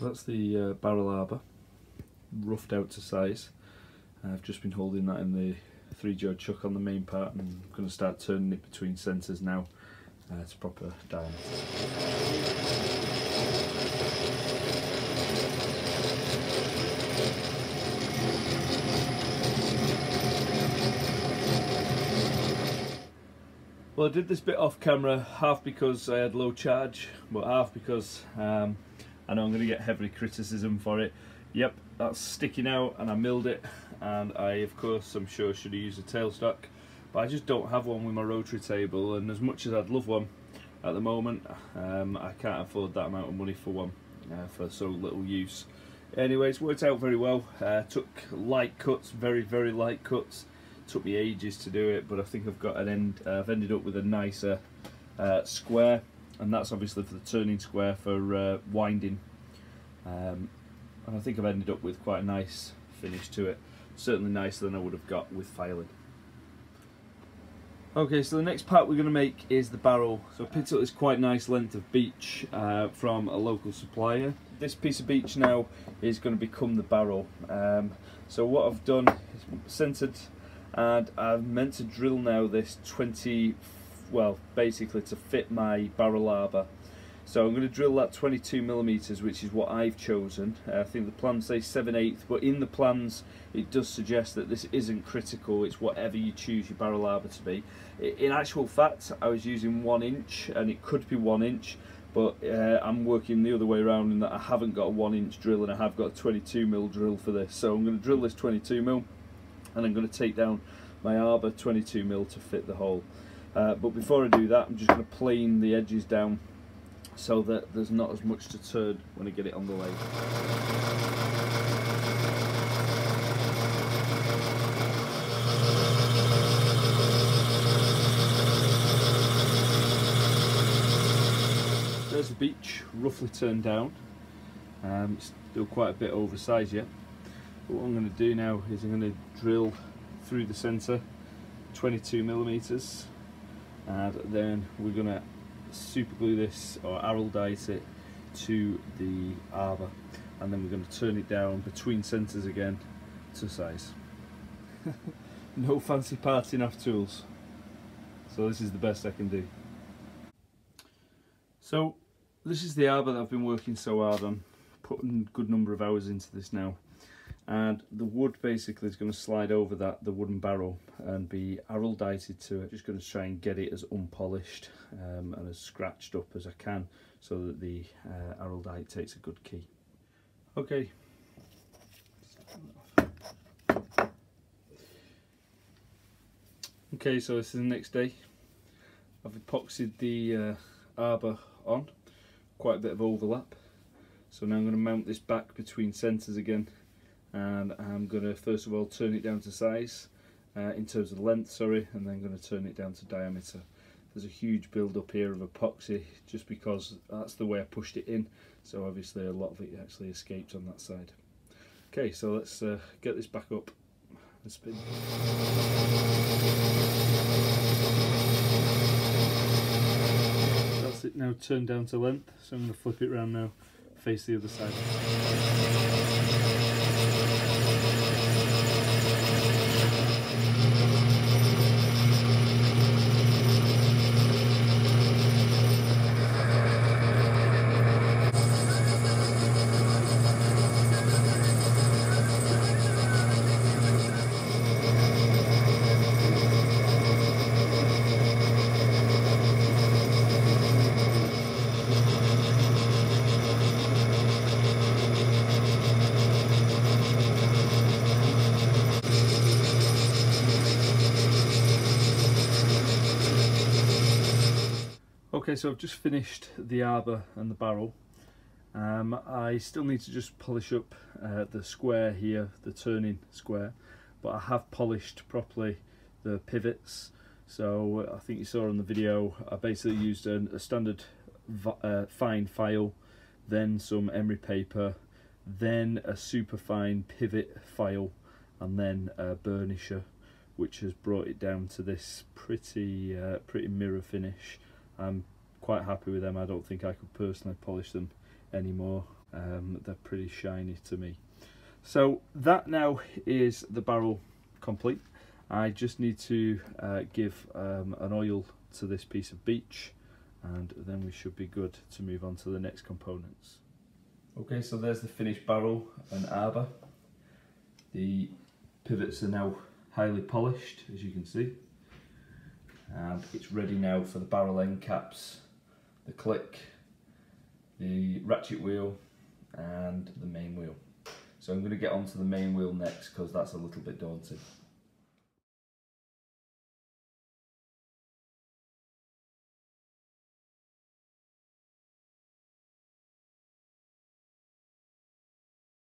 that's the uh, barrel arbor, roughed out to size. I've just been holding that in the three jaw chuck on the main part and I'm going to start turning it between centres now uh, to proper diameter. Well, I did this bit off camera, half because I had low charge, but half because um, I know I'm going to get heavy criticism for it. Yep, that's sticking out and I milled it. And I of course I'm sure should have used a tailstock but I just don't have one with my rotary table. And as much as I'd love one at the moment um, I can't afford that amount of money for one uh, for so little use. Anyways, worked out very well, uh, took light cuts, very very light cuts. Took me ages to do it but I think I've got an end uh, I've ended up with a nicer uh, square and that's obviously for the turning square for uh, winding um, and I think I've ended up with quite a nice finish to it certainly nicer than I would have got with filing Okay, so the next part we're going to make is the barrel. So I picked up this quite nice length of beech uh, from a local supplier. This piece of beech now is going to become the barrel. Um, so what I've done is centered and I've meant to drill now this 20 well basically to fit my barrel arbor so I'm going to drill that 22 millimeters which is what I've chosen. Uh, I think the plans say 7 8 but in the plans it does suggest that this isn't critical. It's whatever you choose your barrel arbor to be. In actual fact I was using one inch and it could be one inch but uh, I'm working the other way around in that I haven't got a one inch drill and I have got a 22 mil drill for this. So I'm going to drill this 22 mil and I'm going to take down my arbor 22 mil to fit the hole. Uh, but before I do that I'm just going to plane the edges down so that there's not as much to turn when I get it on the lathe. There's the beech roughly turned down. Um, it's still quite a bit oversized yet. But what I'm going to do now is I'm going to drill through the center 22 millimeters and then we're going to super glue this or araldite it to the arbor. And then we're going to turn it down between centers again to size. No fancy parting off tools. So this is the best I can do. So this is the arbor that I've been working so hard on putting a good number of hours into this now and the wood basically is going to slide over that the wooden barrel and be araldited to it. Just going to try and get it as unpolished um, and as scratched up as I can so that the uh, araldite takes a good key. Okay. Okay so this is the next day. I've epoxied the uh, arbor on. Quite a bit of overlap. So now I'm going to mount this back between centres again and I'm going to first of all turn it down to size uh, in terms of length sorry and then going to turn it down to diameter. There's a huge build up here of epoxy just because that's the way I pushed it in. So obviously a lot of it actually escaped on that side. Okay so let's uh, get this back up. And spin. That's it now turned down to length. So I'm going to flip it around now face the other side Okay, so I've just finished the arbor and the barrel. Um, I still need to just polish up uh, the square here, the turning square, but I have polished properly the pivots. So uh, I think you saw on the video, I basically used a, a standard uh, fine file, then some emery paper, then a super fine pivot file, and then a burnisher, which has brought it down to this pretty, uh, pretty mirror finish. I'm quite happy with them. I don't think I could personally polish them anymore. Um, they're pretty shiny to me. So that now is the barrel complete. I just need to uh, give um, an oil to this piece of beech and then we should be good to move on to the next components. Okay, so there's the finished barrel and arbor. The pivots are now highly polished, as you can see. And it's ready now for the barrel end caps, the click, the ratchet wheel, and the main wheel. So I'm going to get onto the main wheel next because that's a little bit daunting.